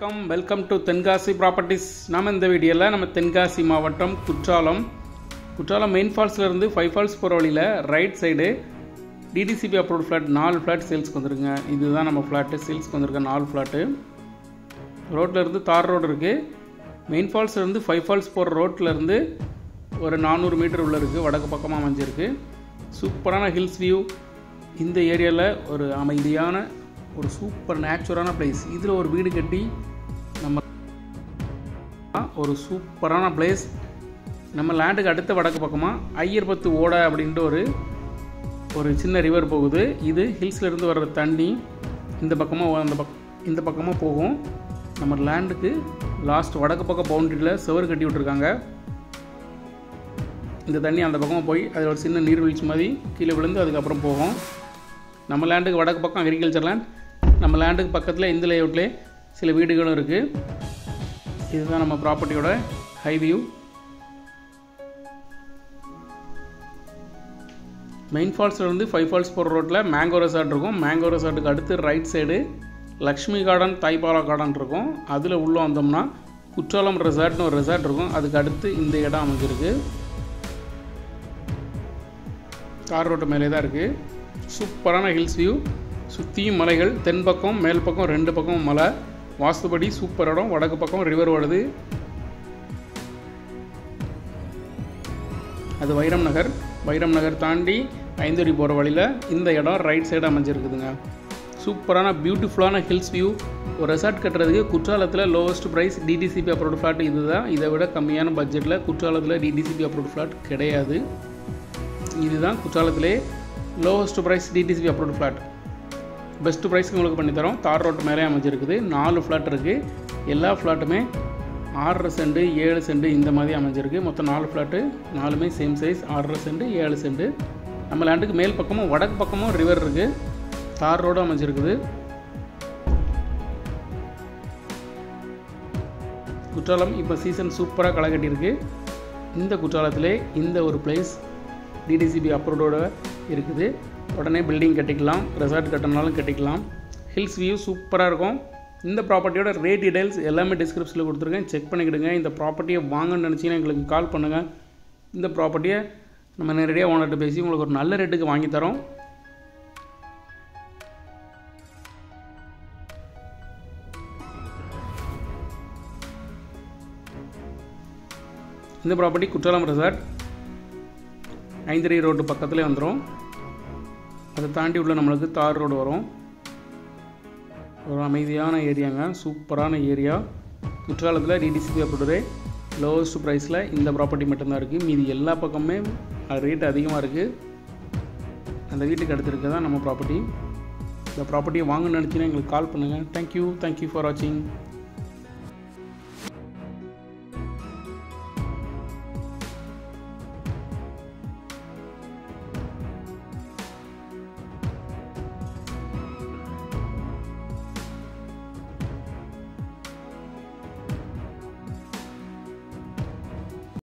வணக்கம். Welcome to Tenkasi properties நாம் இந்த வீடியோவில் நம்ம தென்காசி மாவட்டம் குற்றாலம். குற்றாலம் மெயின் ஃபால்ஸ்லேருந்து ஃபைவ் ஃபால்ஸ் போகிற வழியில் right side DTCP approve flat நாலு ஃப்ளாட் சேல்ஸ்க்கு வந்துருங்க. இதுதான் நம்ம ஃப்ளாட்டு சேல்ஸ்க்கு வந்துருக்க நாலு ஃப்ளாட்டு ரோட்லேருந்து தார் ரோடு இருக்குது மெயின் ஃபால்ஸ்லேருந்து ஃபைவ் ஃபால்ஸ் போகிற ரோட்லேருந்து ஒரு நானூறு மீட்டர் உள்ள இருக்குது வடக்கு பக்கமாக அமைஞ்சிருக்கு. சூப்பரான ஹில்ஸ் வியூ இந்த ஏரியாவில் ஒரு அமைதியான ஒரு சூப்பர் நேச்சுரலான பிளேஸ் இதில் ஒரு வீடு கட்டி நம்ம ஒரு சூப்பரான பிளேஸ் நம்ம லேண்டுக்கு அடுத்த வடக்கு பக்கமாக ஐயர்பத்து ஓடை அப்படின்ட்டு ஒரு ஒரு சின்ன ரிவர் போகுது. இது ஹில்ஸ்லேருந்து வர்ற தண்ணி இந்த பக்கமாக அந்த பக் இந்த பக்கமாக போகும். நம்ம லேண்டுக்கு லாஸ்ட் வடக்கு பக்கம் பவுண்ட்ரியில் செவர் கட்டி விட்ருக்காங்க இந்த தண்ணி அந்த பக்கமாக போய் அதில் ஒரு சின்ன நீர்வீழ்ச்சி மாதிரி கீழே விழுந்து அதுக்கப்புறம் போகும். நம்ம லேண்டுக்கு வடக்கு பக்கம் அக்ரிகல்ச்சர் லேண்ட் நம்ம லேண்டுக்கு பக்கத்தில் இந்த லேஅவுட்லேயே சில வீடுகளும் இருக்குது இதுதான் நம்ம ப்ராப்பர்ட்டியோட ஹை வியூ மெயின் ஃபால்ஸ்லேருந்து ஃபைவ் ஃபால்ஸ் போகிற ரோட்டில் மேங்கோ ரெசார்ட் இருக்கும். மேங்கோ ரெசார்ட்டுக்கு அடுத்து ரைட் சைடு லக்ஷ்மி கார்டன் தாய்பாலா கார்டன் இருக்கும். அதில் உள்ளே வந்தோம்னா குற்றாலம் ரெசார்ட்னு ஒரு ரெசார்ட் இருக்கும். அதுக்கு அடுத்து இந்த இடம் அமைஞ்சிருக்கு. கார் ரோட்டு மேலே தான் இருக்குது சூப்பரான ஹில்ஸ் வியூ சுற்றியும் மலைகள் தென் பக்கம் மேல் பக்கம் ரெண்டு பக்கம் மலை. வாஸ்துபடி சூப்பர் இடம். வடக்கு பக்கம் ரிவர் வருது. அது வைரம் நகர். வைரம் நகர் தாண்டி ஐந்தடி போகிற வழியில் இந்த இடம் ரைட் சைடு அமைஞ்சிருக்குதுங்க. சூப்பரான பியூட்டிஃபுல்லான ஹில்ஸ் வியூ ஒரு ரெசார்ட் கட்டுறதுக்கு குற்றாலத்தில் lowest price DTCP approved flat இதுதான். இதை விட கம்மியான பட்ஜெட்டில் குற்றாலத்தில் டிடிசிபி அப்ரூவ்ட் ஃப்ளாட் கிடையாது. இதுதான் குற்றாலத்திலே lowest price DTCP approved flat best ப்ரைஸ்க்கு உங்களுக்கு பண்ணித்தரோம் தார் ரோட் மேலே அமைஞ்சிருக்குது. நாலு ஃப்ளாட் இருக்குது எல்லா ஃப்ளாட்டுமே ஆறரை செண்டு ஏழு செண்டு இந்த மாதிரி அமைஞ்சிருக்கு. மொத்தம் நாலு ஃப்ளாட்டு நாலுமே சேம் சைஸ் ஆறரை செண்டு ஏழு செண்டு நம்ம லேண்டுக்கு மேல் பக்கமும் வடக்கு பக்கமும் ரிவர் இருக்குது தார் ரோடு அமைஞ்சிருக்குது. குற்றாலம் இப்போ சீசன் சூப்பராக களை கட்டியிருக்கு. இந்த குற்றாலத்திலே இந்த ஒரு பிளேஸ் டிடிசிபி அப்ரூவோட இருக்குது. உடனே பில்டிங் கட்டிக்கலாம் ரெசார்ட் கட்டணாலும் கட்டிக்கலாம். ஹில்ஸ் வியூ சூப்பராக இருக்கும். இந்த ப்ராப்பர்ட்டியோட ரேட் டீடைல்ஸ் எல்லாமே டிஸ்கிரிப்ஷனில் கொடுத்துருக்கேன். செக் பண்ணிக்கிடுங்க. இந்த ப்ராப்பர்ட்டியை வாங்கன்னு நினச்சிங்கன்னா எங்களுக்கு கால் பண்ணுங்கள் இந்த ப்ராப்பர்ட்டியை நம்ம நேரடியாக ஓனர்கிட்ட பேசி உங்களுக்கு ஒரு நல்ல ரேட்டுக்கு வாங்கி தரோம். இந்த ப்ராப்பர்ட்டி குற்றாலம் ரெசார்ட் ஐந்தரை ரோட்டு பக்கத்துலேயே வந்துடும் அதை தாண்டி உள்ள நம்மளுக்கு தார் ரோடு வரும். ஒரு அமைதியான ஏரியாங்க. சூப்பரான ஏரியா. குற்றாலத்தில் டிடிசிபி அப்படின்றதே லோவஸ்ட் ப்ரைஸில் இந்த ப்ராப்பர்ட்டி மட்டும்தான் இருக்குது மீதி எல்லா பக்கமுமே ரேட் அதிகமாக இருக்குது அந்த வீட்டுக்கு அடுத்திருக்க தான் நம்ம ப்ராப்பர்ட்டி இந்த ப்ராப்பர்ட்டியை வாங்கணும்னு நினச்சின்னா எங்களுக்கு கால் பண்ணுங்கள் தேங்க்யூ தேங்க்யூ ஃபார் வாட்சிங்